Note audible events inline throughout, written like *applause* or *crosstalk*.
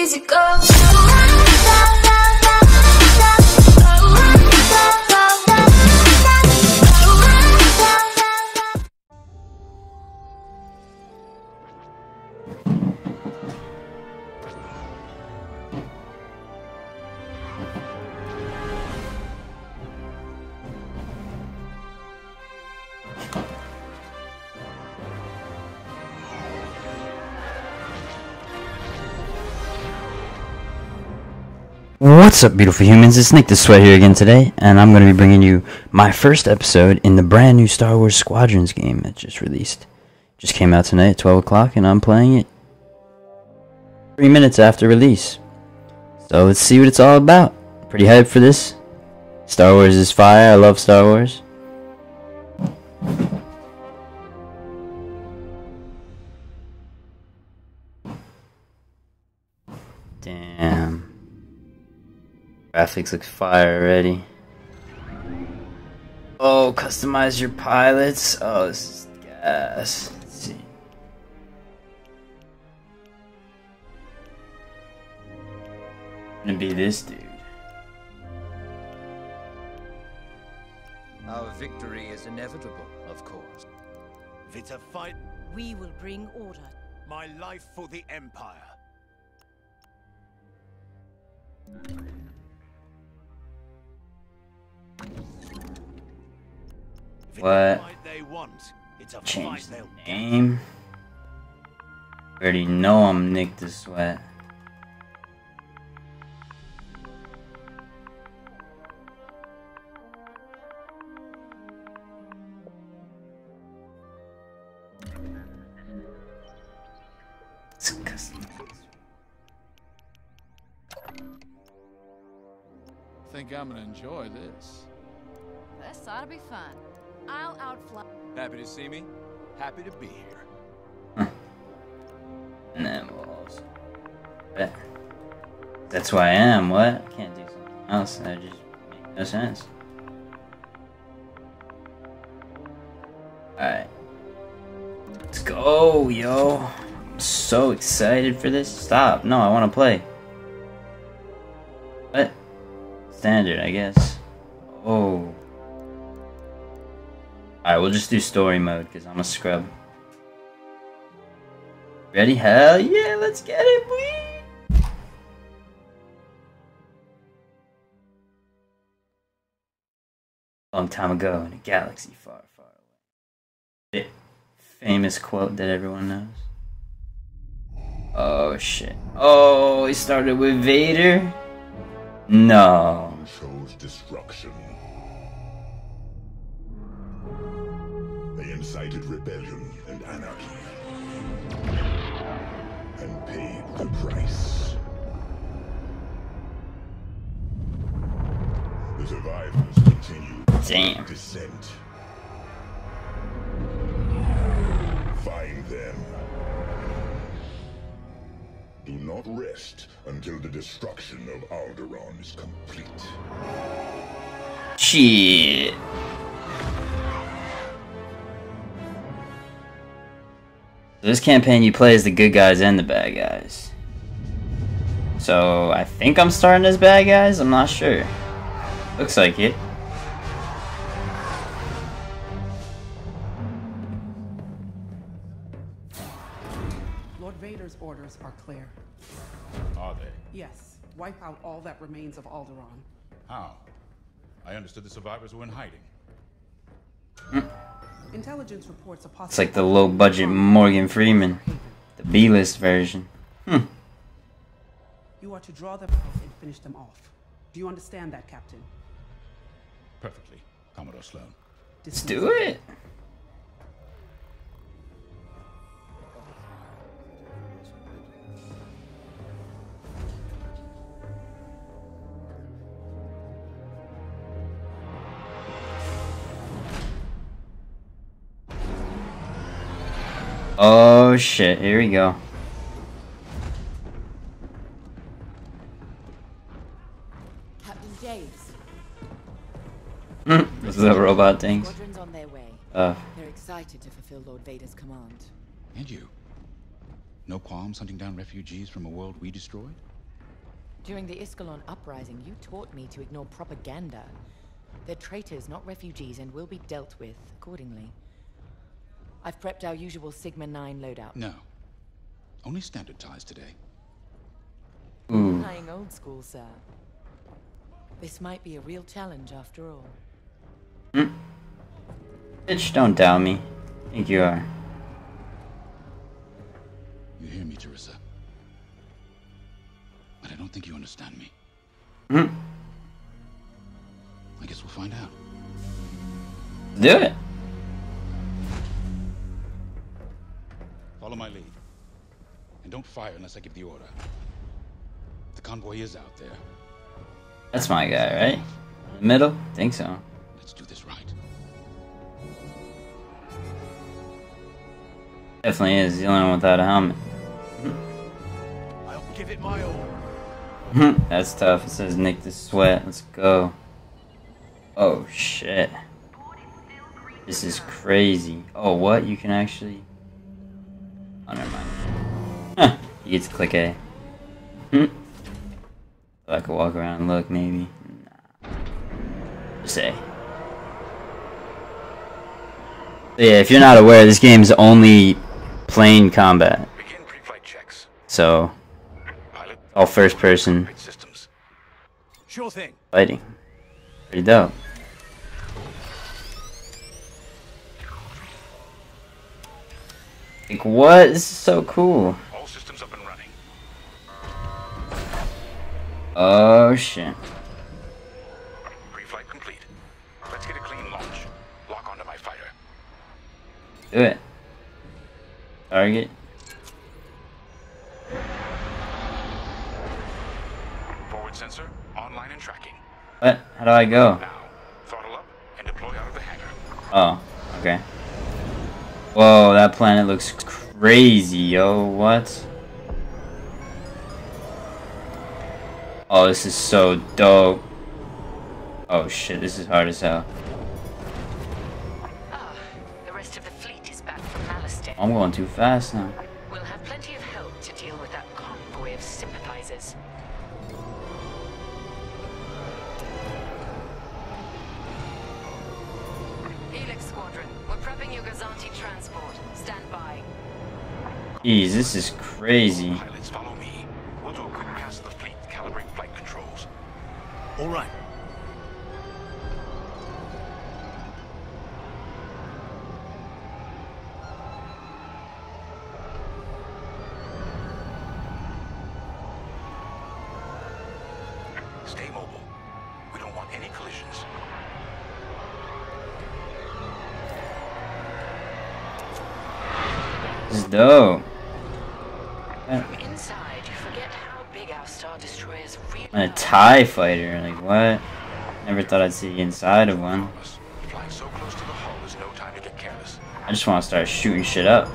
easy go. What's up, beautiful humans? It's Nick the Sweat here again today, and I'm going to be bringing you my first episode in the brand new Star Wars Squadrons game that just released. Just came out tonight at 12 o'clock, and I'm playing it three minutes after release. So let's see what it's all about. Pretty hyped for this. Star Wars is fire. I love Star Wars. Graphics look fire already. Oh, customize your pilots. Oh, this is gas. Let's see. Gonna be this dude. Our victory is inevitable, of course. If it's a fight, We will bring order. my life for the Empire. What? they want, it's a Change fight the they'll name. Already know I'm Nick the Sweat. It's. Think I'm gonna enjoy this. This ought to be fun. I'll outfly. Happy to see me? Happy to be here. And then we'll That's who I am. What? I can't do something else. That just makes no sense. Alright. Let's go, yo. I'm so excited for this. Stop. No, I want to play. What? Standard, I guess. Alright, we'll just do story mode because I'm a scrub. Ready? Hell yeah, let's get it, boy! Long time ago in a galaxy far, far away. Famous quote that everyone knows. Oh shit. Oh, he started with Vader? No. chose destruction. Incited rebellion and anarchy. And paid the price. The survivors continue Damn. descent. Find them. Do not rest until the destruction of Alderaan is complete. Shit. This campaign you play as the good guys and the bad guys. So I think I'm starting as bad guys, I'm not sure. Looks like it. Lord Vader's orders are clear. Are they? Yes, wipe out all that remains of Alderaan. How? I understood the survivors were in hiding. Hmm. Intelligence reports a possible. It's like the low budget Morgan Freeman. The B list version. Hmm. You are to draw them out and finish them off. Do you understand that, Captain? Perfectly, Commodore Sloane. Let's do it. Oh shit, here we go. Captain James. *laughs* Those little robot thing. Squadrons on their way. Uh, They're excited to fulfill Lord Vader's command. And you? No qualms hunting down refugees from a world we destroyed? During the Iskalon uprising, you taught me to ignore propaganda. They're traitors, not refugees, and will be dealt with accordingly. I've prepped our usual Sigma 9 loadout. No. Only standard ties today. Ooh. Playing old school, sir. This might be a real challenge after all. Bitch, don't doubt me. I think you are. You hear me, Terisa? But I don't think you understand me. Hmm. I guess we'll find out. Do it. Don't fire unless I give the order. The convoy is out there. That's my guy, right? In the middle? Think so. Let's do this right. Definitely is. The only one without a helmet. I'll give it my all. Hmm, that's tough. It says Nick the Sweat. Let's go. Oh, shit. This is crazy. Oh, what? You can actually... Oh, never mind. Huh. You get to click A. Hmm. So I could walk around and look, maybe. Nah. Just A. But yeah, if you're not aware, this game's only plane combat. Begin pre-flight checks. So, Pilot, all first person systems. Sure thing. fighting. Pretty dope. Like, what? This is so cool. Oh, shit. Pre-flight complete. Let's get a clean launch. Lock onto my fighter. Do it. Target. Forward sensor, online and tracking. What? How do I go? Now, throttle up and deploy out of the hangar. Oh, okay. Whoa, that planet looks crazy, yo. What? Oh, this is so dope. Oh shit, this is hard as hell. Ah, the rest of the fleet is back from. I'm going too fast now. We'll have plenty of help to deal with that convoy of sympathizers. Helix Squadron, we're prepping your Gozanti transport. Stand by. Jeez, this is crazy. All right. Stay mobile. We don't want any collisions. This is dope. TIE fighter, like what? Never thought I'd see the inside of one. Us. Flying so close to the hull is no time to get careless. I just want to start shooting shit up.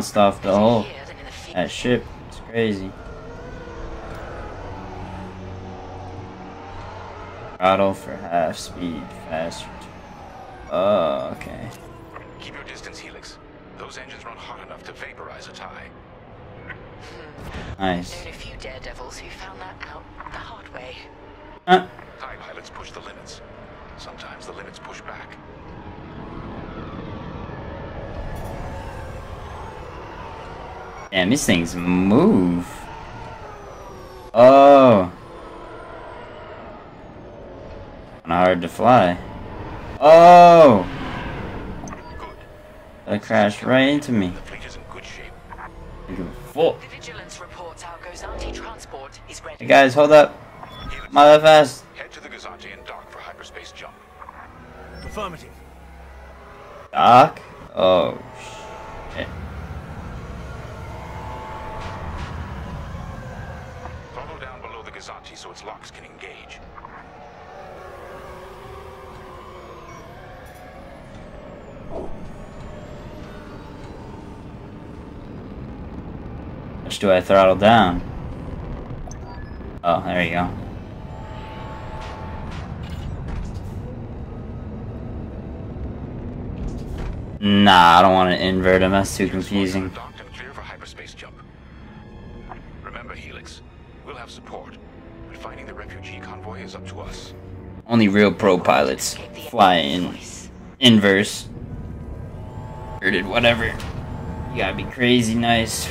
Bounced off the hull. Here than in the field. That ship. It's crazy. Throttle for half speed, fast return. Oh, okay. Keep your distance, Helix. Those engines run hot enough to vaporize a tie. Nice. Hmm. Known a few daredevils who found that out the hard way. Huh. TIE pilots push the limits. Sometimes the limits push back. Damn, these things move. Oh. Kinda hard to fly. Oh! Good. That crashed right into me. The fleet is in good shape. Like The vigilance reports our Gozanti transport is ready. Hey guys, hold up. Helix, Mother fast. head to the Gozanti and dock for hyperspace jump. Affirmative. Doc? Oh, shit. Throttle down below the Gozanti so its locks can engage. Much do I throttle down? Oh, there you go. Nah, I don't want to invert him. That's too confusing. Docked clear for hyperspace jump. Remember, Helix, we'll have support, but finding the refugee convoy is up to us. Only real pro pilots fly in inverse. Inverted, whatever. You gotta be crazy nice.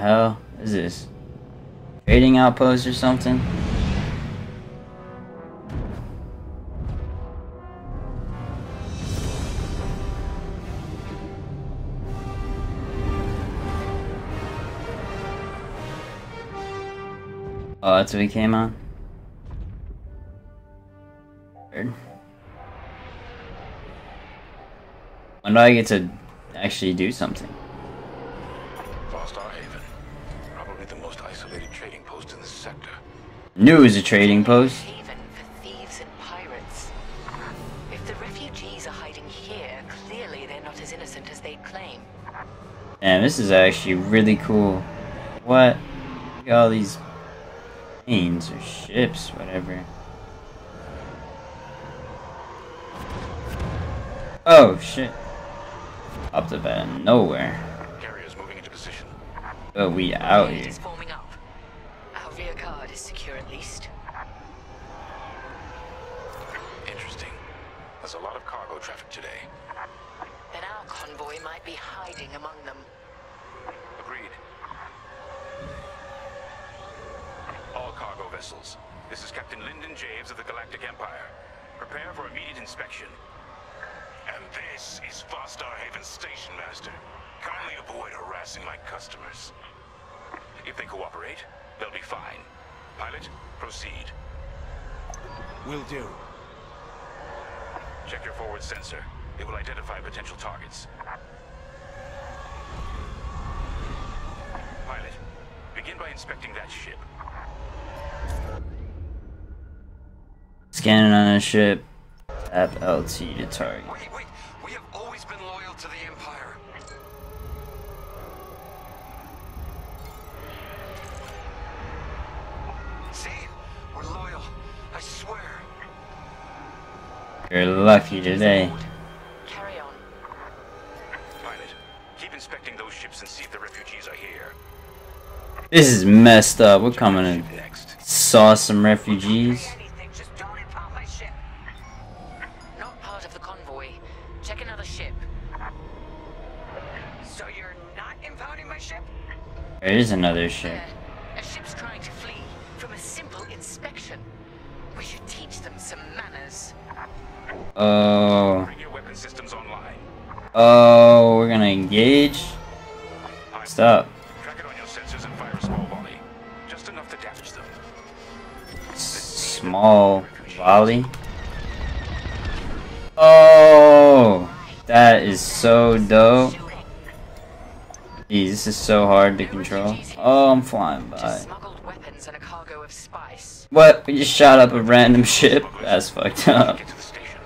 The hell is this? Trading outpost or something? Oh, that's what he came on? Weird. When do I get to actually do something? Knew it was a trading post. Haven for thieves and pirates. If the refugees are hiding here, clearly they're not as innocent as they claim. And this is actually really cool. What? Look at all these planes or ships, whatever. Oh shit. Up the bed of nowhere. Carriers moving into position. But we out here. is forming up. Our rear guard is secure at least. Interesting. There's a lot of cargo traffic today. Then our convoy might be hiding among them. Agreed. All cargo vessels. This is Captain Lindon Javes of the Galactic Empire. Prepare for immediate inspection. And this is Fostar Haven Station Master. Kindly avoid harassing my customers. If they cooperate, they'll be fine. Pilot, proceed. Will do. Check your forward sensor. It will identify potential targets. Pilot, begin by inspecting that ship. Scanning on a ship. Tap LT to target. Wait, wait. We have always been loyal to the Empire. See? We're loyal. I swear. You're lucky today. Carry on. Pilot, keep inspecting those ships and see if the refugees are here. This is messed up. We're coming to next. saw some refugees. Is another ship. A ship's trying to flee from a simple inspection. We should teach them some manners. Oh. Bring your weapon systems online. Oh, we're gonna engage? Stop. Track it on your sensors and fire a small volley. Just enough to damage them. Small volley. Oh, that is so dope. Jeez, this is so hard to control. Oh, I'm flying by. Just smuggled weapons and a cargo of spice. What? We just shot up a random ship? That's fucked up. Get to the station.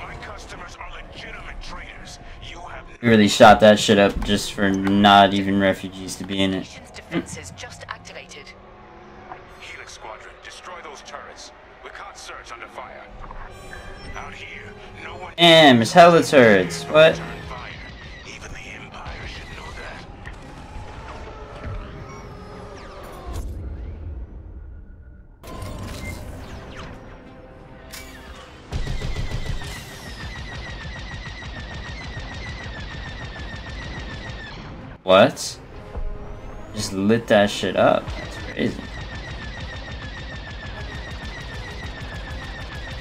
My customers are legitimate traders. You have We really shot that shit up just for not even refugees to be in it. Damn, it's hella turrets. What? return fire. Even the Empire should know that. What? Just lit that shit up. That's crazy.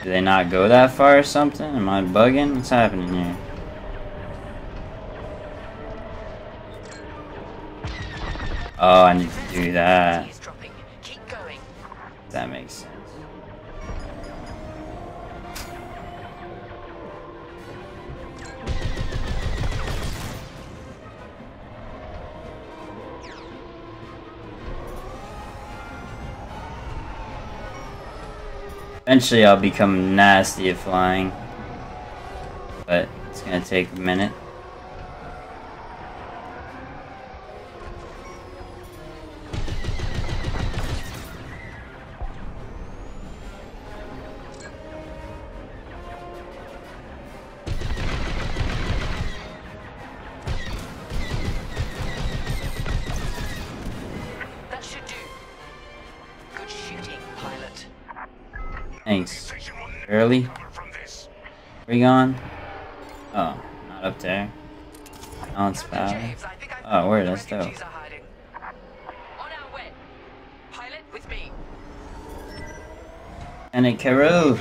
Do they not go that far or something? Am I bugging? What's happening here? Oh, I need to do that. Eventually I'll become nasty at flying. But it's gonna take a minute. You gone? Oh, not up there. Balance power. Oh, where? That's dope. And it Carol.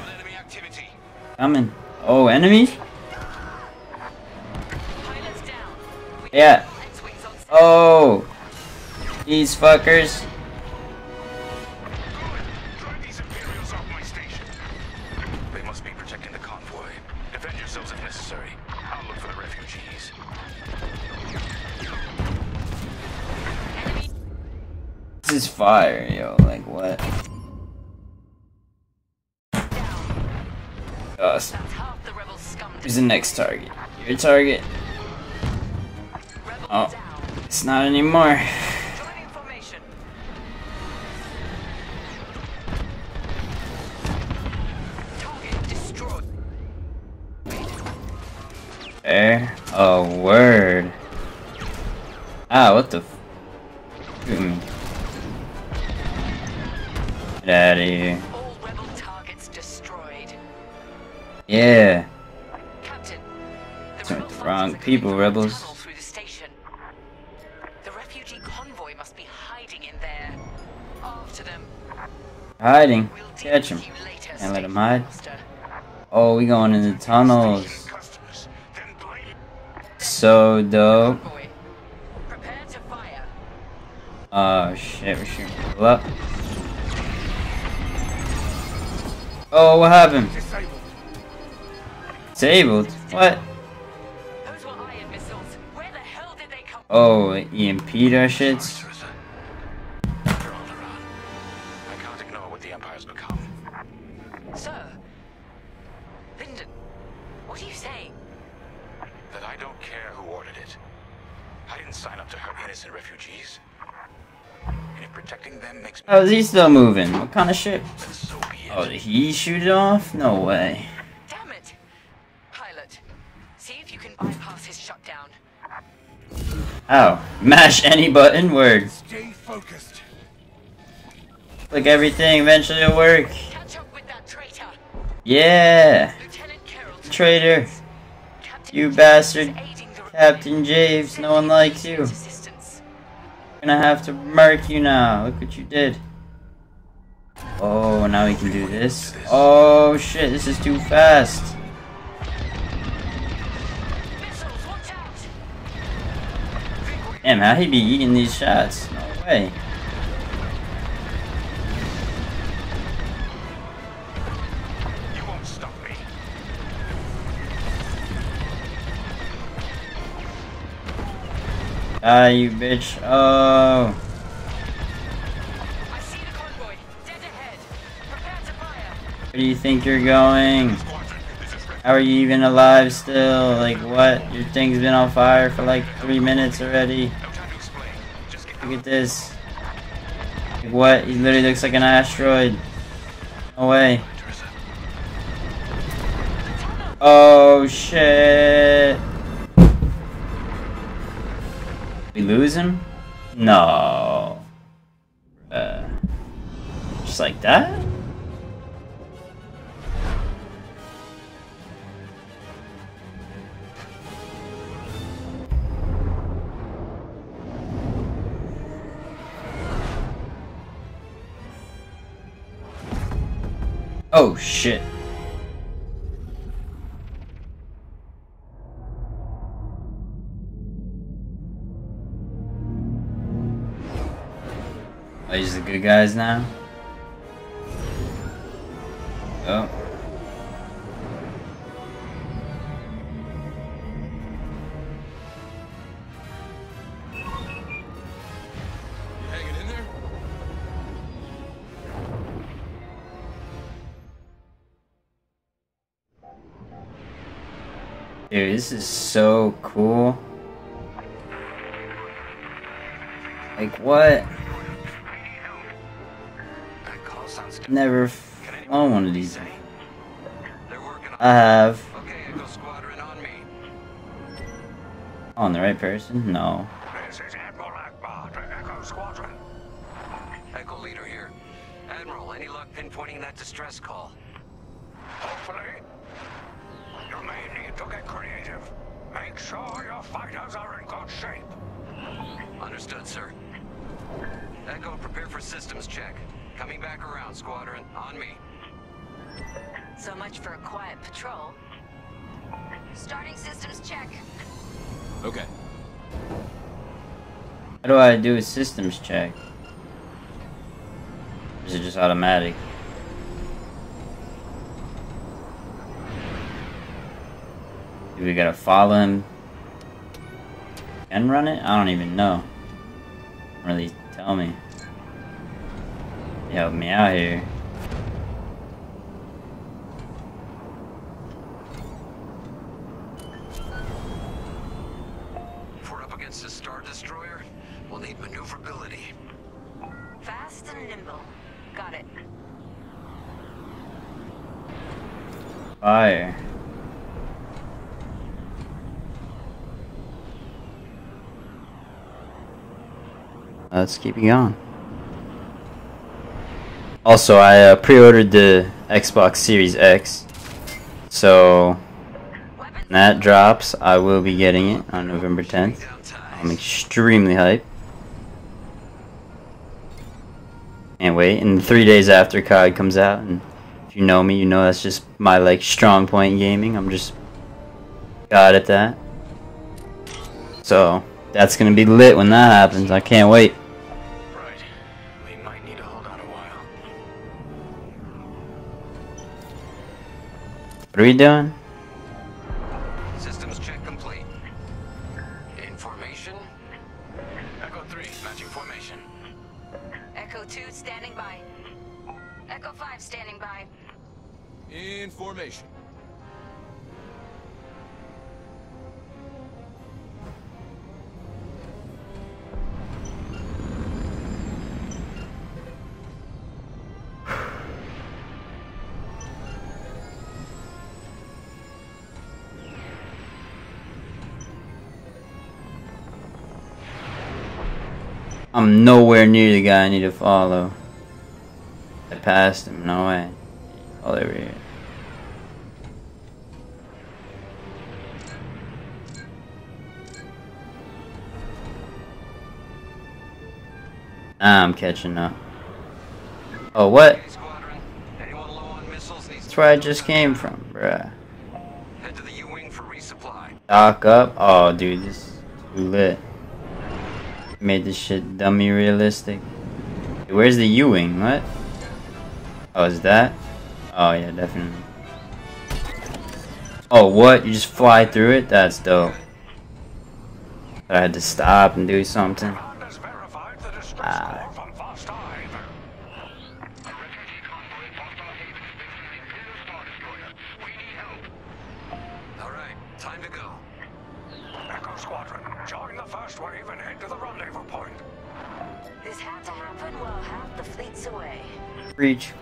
Coming. Oh. We Yeah. Oh! These fuckers. Fire, yo. Like, what? Us. Who's the next target? Your target? Oh. It's not anymore. There. Oh, word. Ah, what the Get out of here. All rebel targets destroyed. Yeah. Captain, the the wrong people, rebels. Through the station. The refugee convoy must be hiding in there. After them. Hiding. We'll Catch him. with you later, Can't let him hide. Master. Oh, we going in the tunnels. Customers. Then blame So dope. Convoy. Prepare to fire. Oh shit, shooting people up. Oh, what happened? Disabled. Disabled? What? Those were ion missiles. Where the hell did they come Oh, EMP'd our shits? Sarissa. After Alderaan. I can't ignore what the Empire's become. Sir. Lindon. What are you saying? That I don't care who ordered it. I didn't sign up to hurt innocent refugees. And if protecting them makes me How is he still moving? What kind of shit? Then so be it. Oh, did he shoot it off? No way. Damn it! Pilot, see if you can bypass his shutdown. Oh, Mash any button? Word. Stay focused. Click everything, eventually it'll work. Catch up with that traitor. Yeah! Lieutenant Kerrill. Traitor. Captain You bastard. is aiding the Captain Javes, no one likes you. immediate assistance. Gonna have to murk you now. Look what you did. Oh, now we can do this. Oh shit, this is too fast. Missiles, watch out! Damn, how he be eating these shots? No way. You won't stop me. Ah, you bitch. Oh. Where do you think you're going? How are you even alive still? Like, what? Your thing's been on fire for like three minutes already. Look at this. Like, what? He literally looks like an asteroid. No way. Oh shit. We lose him? No. Uh, just like that? Shit. Oh, these the good guys now? Oh. Dude, this is so cool. Like, what? That call sounds Never flown one of these. On I have. Okay, on. On the right person? No. Starting systems check. Okay. How do I do a systems check? Or is it just automatic? Do we gotta follow him and run it? I don't even know. Don't really tell me. Help me out here. If we're up against a Star Destroyer, we'll need maneuverability. Fast and nimble. Got it. Fire. It going. Also, I uh, pre-ordered the Xbox Series X, so when that drops, I will be getting it on November 10th. I'm extremely hyped. Can't wait. And three days after COD comes out, and if you know me, you know that's just my like strong point in gaming. I'm just god at that. So that's gonna be lit when that happens. I can't wait. Are we doing? Guy I need to follow. I passed him. No way. All over here. I'm catching up. Oh, what? Hey, Squadron. Anyone low on missiles needs That's where I just came from, bruh. Head to the U-Wing for resupply. Dock up. Oh, dude, this is too lit. Made this shit dummy realistic. Where's the U-Wing? What? Oh, is that? Oh, yeah, definitely. Oh, what? You just fly through it? That's dope. I had to stop and do something.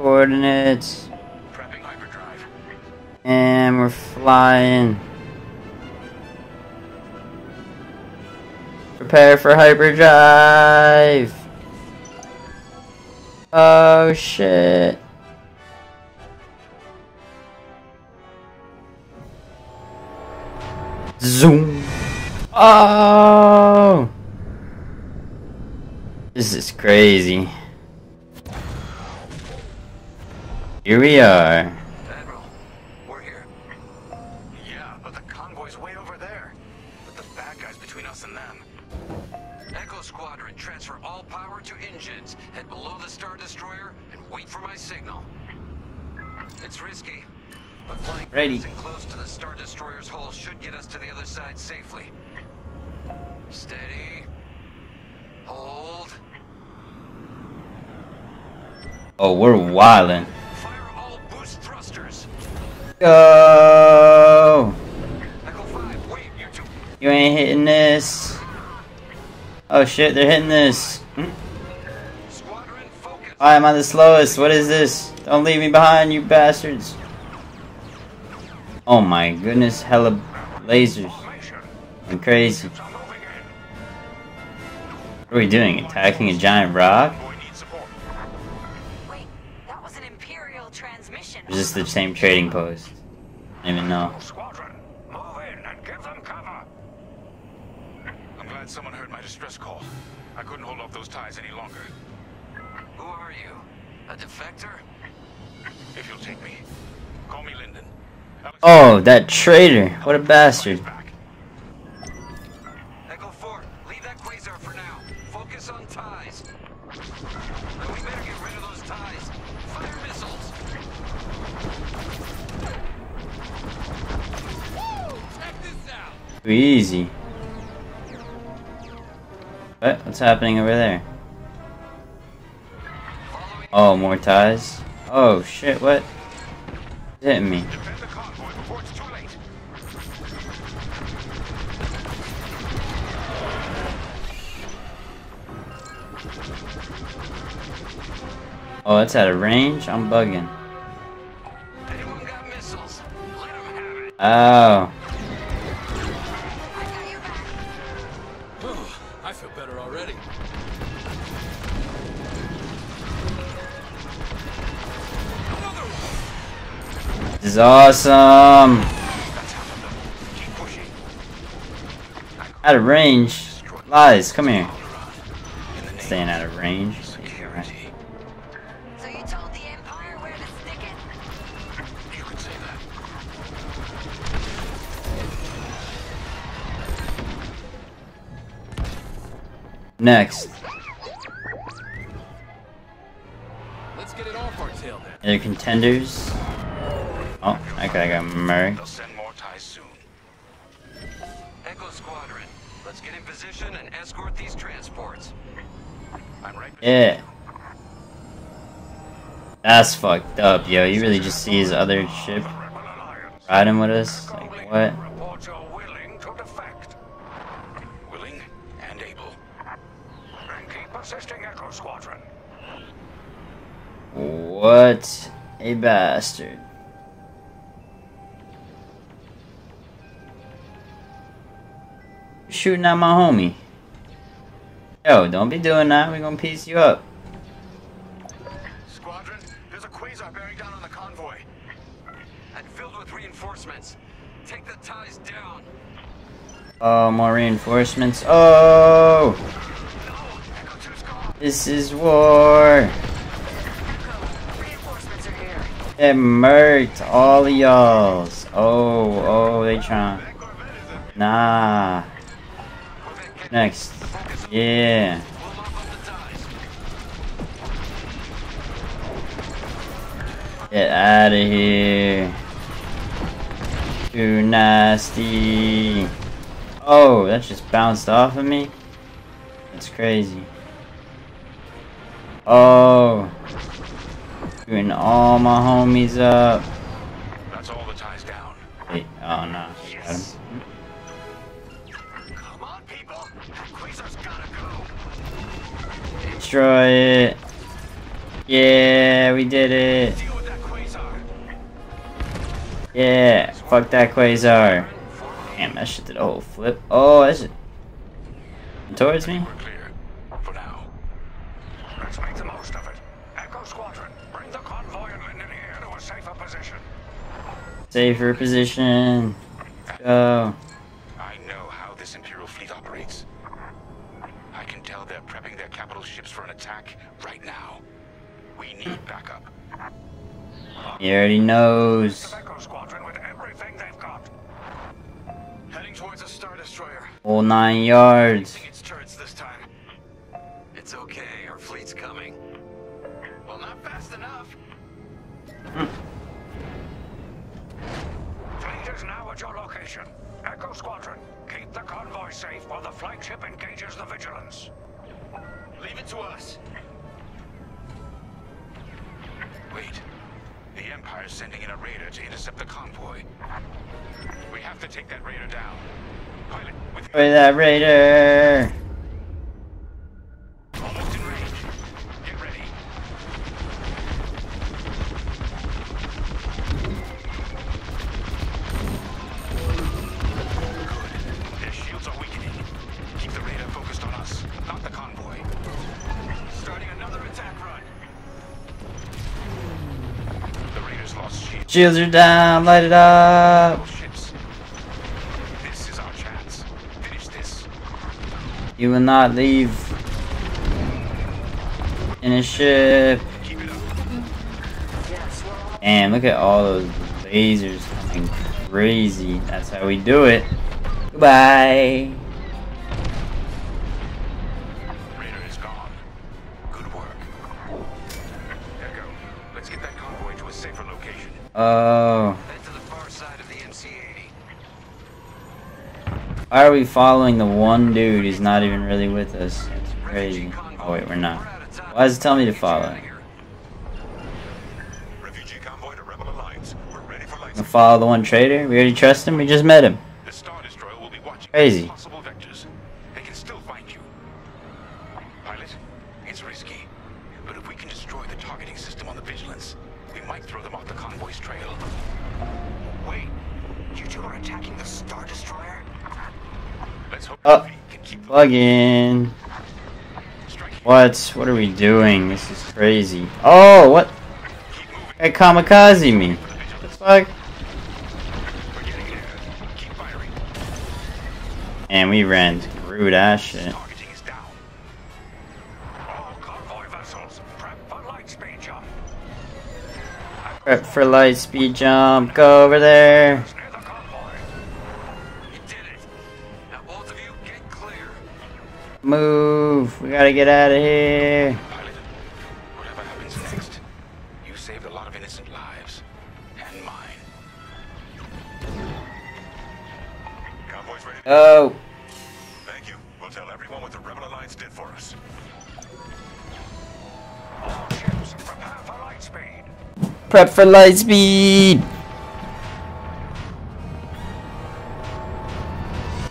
Coordinates. Prepping hyperdrive. And we're flying. Prepare for hyperdrive. Oh shit. Zoom. Oh. This is crazy. Here we are. Admiral, we're here. Yeah, but the convoy's way over there. But the bad guys between us and them. Echo Squadron, transfer all power to engines. Head below the Star Destroyer and wait for my signal. It's risky, but flying Ready. close to the Star Destroyer's hull should get us to the other side safely. Steady. Hold. Oh, we're wildin'. Go! You ain't hitting this. Oh shit, they're hitting this. Hmm? Why am I the slowest? What is this? Don't leave me behind, you bastards. Oh my goodness, hella lasers. I'm crazy. What are we doing? Attacking a giant rock? Is this the same trading post? I don't even know. Squadron, move in and give them cover. I'm glad someone heard my distress call. I couldn't hold off those ties any longer. Who are you? A defector? If you'll take me, call me Lindon. Alex- Oh, that traitor. What a bastard. Too easy. What? What's happening over there? Oh, more ties? Oh shit, what? It's hitting me. Defend the convoy before it's too late. Oh, it's out of range? I'm bugging. Anyone got missiles? Let 'em have it. Oh. This is awesome. Out of range. Lies, come here. Staying out of range. So you told the Empire where to stick it. You could say that. Next. Let's get it off our tail then. Other contenders. Oh, that guy got murdered. They'll send more ties soon. Echo Squadron, let's get in position and escort these transports. I'm right Yeah. That's fucked up, yo. You really just see his other ship the Rebel Alliance. riding with us? Like, what? Reports are willing Shooting at my homie. Yo, don't be doing that. We're gonna piece you up. Squadron, there's a quasar bearing down on the convoy. And filled with reinforcements. Take the ties down. Oh, more reinforcements. Oh! No! Echo 2's gone! This is war. Echo, reinforcements are here. It murked all of y'all's. Oh, oh, they trying. That Corvette is a... Nah. Next. Yeah. We'll mop up the ties. Get out of here. Too nasty. Oh, that just bounced off of me? That's crazy. Oh. Doing all my homies up. That's all the ties down. Wait, oh no. Got Destroy it. Yeah, we did it. Yeah, fuck that quasar. Damn, that shit did a whole flip. Oh, that's it. Towards me? We're clear. For now. Let's make the most of it. Echo Squadron, bring the convoy and Lindon here to a safer position. Safer position. Go. I know how this Imperial fleet operates. I can tell they're prepping their capital ships for an attack right now. We need backup. He already knows. Echo Squadron with everything they've got. Heading towards a Star Destroyer. Whole nine yards. Its turrets this time. It's okay, our fleet's coming. Well, not fast enough. Hmm. Fleet is now at your location. Echo Squadron, keep the convoy safe while the flagship engages the Vigilance. Leave it to us. Wait. The Empire's sending in a raider to intercept the convoy. We have to take that raider down. Pilot, with that raider! Shields. Are down, light it up! You will not leave in a ship. Damn, look at all those lasers coming crazy. That's how we do it. Goodbye. MCA. why are we following the one dude who's not even really with us? That's crazy. Oh wait, we're not. Why does it tell me to follow? Refugee convoy to Rebel Alliance. We're ready for Gonna follow the one traitor? We already trust him. We just met him. The Star Destroyer will be watching Crazy. In. What? What are we doing? This is crazy. Oh, what? Hey, kamikaze me. for the Fuck. And we ran through that shit. Prep for light speed jump. Go over there. Move. We gotta get out of here. Pilot, whatever happens next, you saved a lot of innocent lives. And mine. Convoy's ready. Go. Thank you. We'll tell everyone what the Rebel Alliance did for us. All ships, prepare for light speed. Prep for light speed.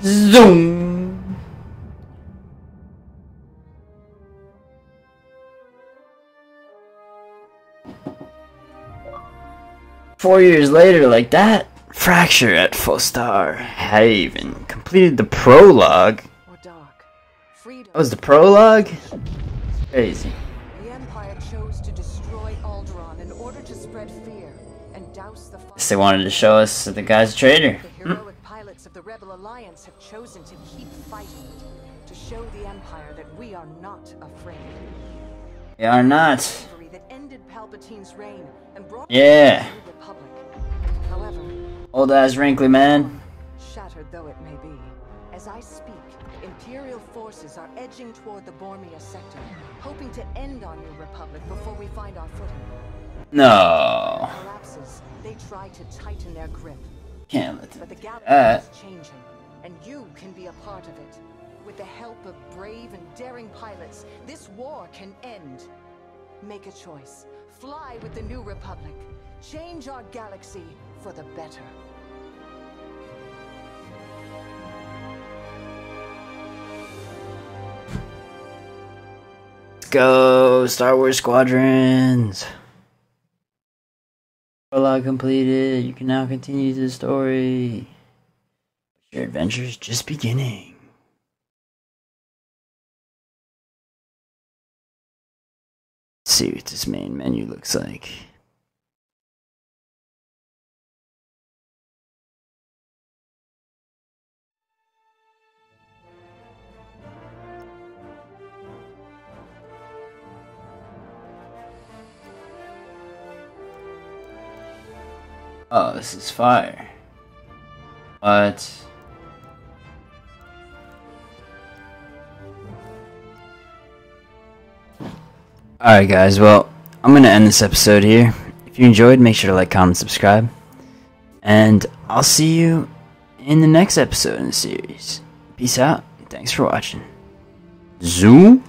Zoom. Four years later, like that, Fracture at Fostar Haven completed the prologue. That was the prologue? Crazy. The Empire chose to destroy Alderaan in order to spread fear and douse the. Guess they wanted to show us that the guy's a traitor. The hmm. heroic pilots of the Rebel Alliance have chosen to keep fighting, to show the Empire that we are not afraid. They are not. That ended Palpatine's reign and brought Yeah. new republic. However, Old ass wrinkly man. shattered though it may be, as I speak, Imperial forces are edging toward the Bormia sector, hoping to end our new republic before we find our footing. No. Collapses, they try to tighten their grip. Can't let But the galaxy is changing, and you can be a part of it. With the help of brave and daring pilots, this war can end. Make a choice. Fly with the new republic. Change our galaxy for the better. Go, Star Wars Squadrons. Prologue completed. You can now continue the story. Your adventure is just beginning. Let's see what this main menu looks like. Oh, this is fire. What? Alright, guys, well, I'm gonna end this episode here. If you enjoyed, make sure to like, comment, subscribe. And I'll see you in the next episode in the series. Peace out. Thanks for watching. Zoom.